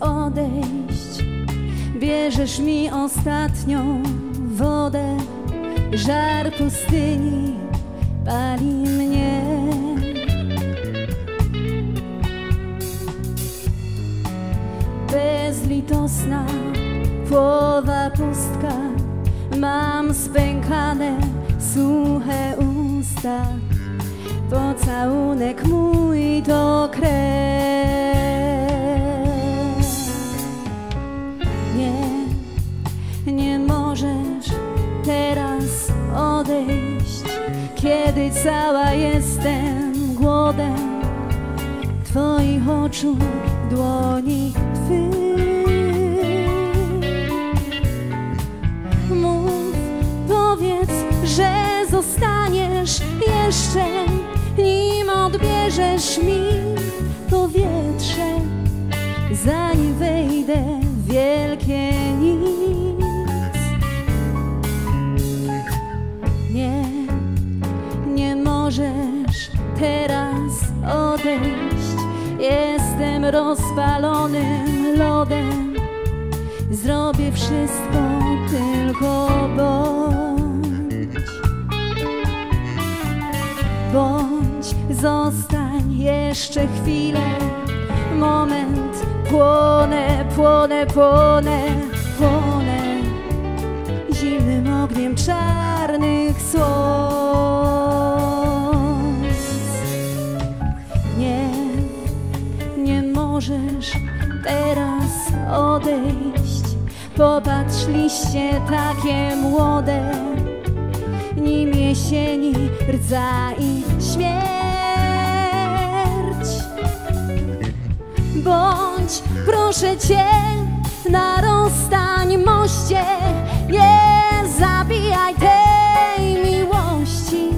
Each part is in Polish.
odejść. Bierzesz mi ostatnią wodę, żar pustyni pali mnie. Bezlitosna połowa pustka, mam spękane suche usta. Pocałunek mój to krew. Nie, nie możesz teraz odejść, kiedy cała jestem głodem Twoich oczu, dłoni Twych. Mów, powiedz, że zostaniesz jeszcze, nim odbierzesz mi powietrze, zanim odejść. Jestem rozpalonym lodem. Zrobię wszystko, tylko bądź. Bądź, zostań jeszcze chwilę. Moment, płonę, płonę, płonę, odejść. Popatrz, liście takie młode, nim jesieni rdza i śmierć. Bądź, proszę cię, na rozstań moście, nie zabijaj tej miłości.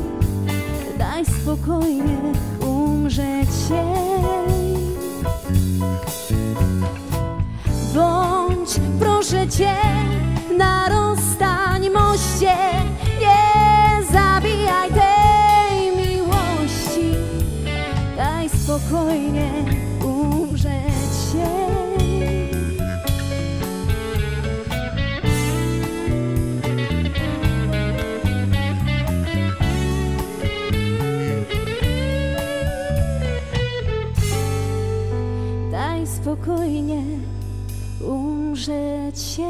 Daj spokojnie umrzeć jej. Proszę cię, na rozstań moście, nie zabijaj tej miłości. Daj spokojnie umrzeć jej. Daj spokojnie umrzeć się.